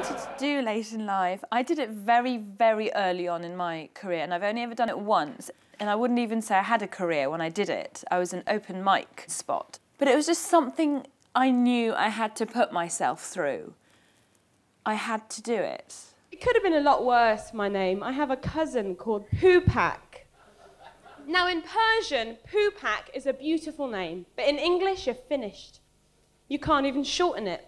wanted to do Late'n'Live. I did it very, very early on in my career, and I've only ever done it once. And I wouldn't even say I had a career when I did it. I was an open mic spot. But it was just something I knew I had to put myself through. I had to do it. It could have been a lot worse, my name. I have a cousin called Poopak. Now, in Persian, Poopak is a beautiful name, but in English, you're finished. You can't even shorten it.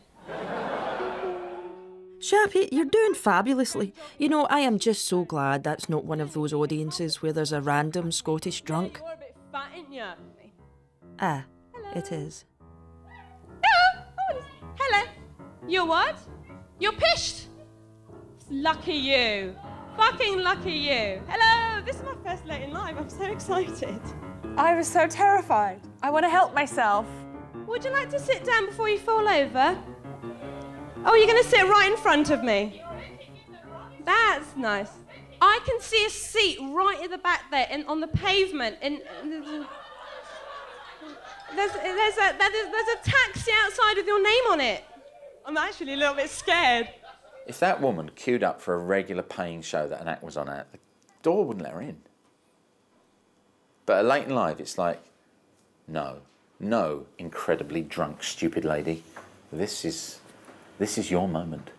Shappi, you're doing fabulously. You know, I am just so glad that's not one of those audiences where there's a random Scottish drunk. You're a bit fat, ain't you? Ah, it is. Oh, hello. You're what? You're pished. Lucky you. Fucking lucky you. Hello, this is my first Late'n'Live. I'm so excited. I was so terrified. I want to help myself. Would you like to sit down before you fall over? Oh, you're going to sit right in front of me. That's nice. I can see a seat right at the back there, in, on the pavement. In, there's, there's, a, there's, there's a taxi outside with your name on it. I'm actually a little bit scared. If that woman queued up for a regular paying show that an act was on at, the door wouldn't let her in. But at Late'n'Live, it's like, no, no, incredibly drunk, stupid lady. This is, this is your moment.